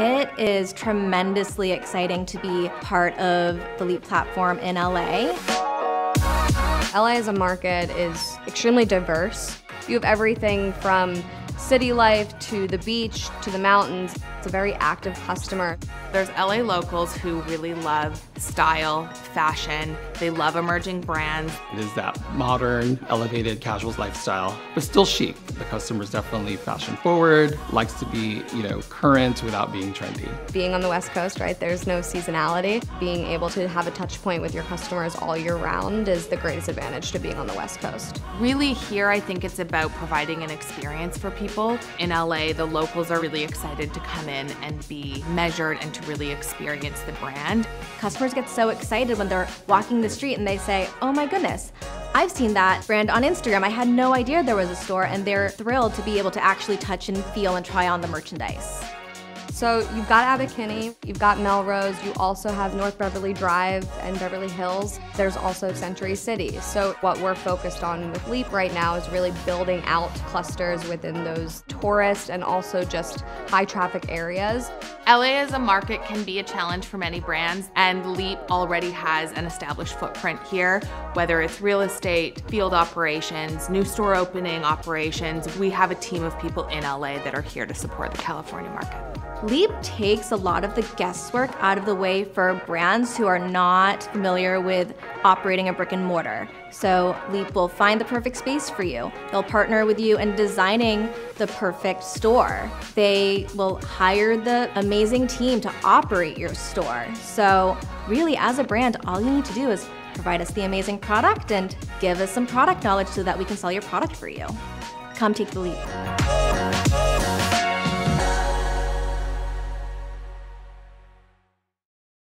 It is tremendously exciting to be part of the LEAP platform in LA. LA as a market is extremely diverse. You have everything from city life to the beach to the mountains. It's a very active customer. There's LA locals who really love style, fashion. They love emerging brands. It is that modern, elevated, casual lifestyle, but still chic. The customer's definitely fashion forward, likes to be, you know, current without being trendy. Being on the West Coast, right, there's no seasonality. Being able to have a touch point with your customers all year round is the greatest advantage to being on the West Coast. Really here, I think it's about providing an experience for people. In LA, the locals are really excited to come in and be measured and to really experience the brand. Customers get so excited when they're walking the street and they say, oh my goodness, I've seen that brand on Instagram. I had no idea there was a store, and they're thrilled to be able to actually touch and feel and try on the merchandise. So you've got Abbot Kinney, you've got Melrose, you also have North Beverly Drive and Beverly Hills. There's also Century City. So what we're focused on with LEAP right now is really building out clusters within those tourist and also just high traffic areas. LA as a market can be a challenge for many brands and LEAP already has an established footprint here, whether it's real estate, field operations, new store opening operations. We have a team of people in LA that are here to support the California market. Leap takes a lot of the guesswork out of the way for brands who are not familiar with operating a brick and mortar. So Leap will find the perfect space for you. They'll partner with you in designing the perfect store. They will hire the amazing team to operate your store. So really as a brand, all you need to do is provide us the amazing product and give us some product knowledge so that we can sell your product for you. Come take the leap.